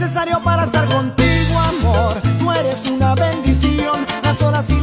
necesario para estar contigo, amor. Tú eres una bendición, las horas y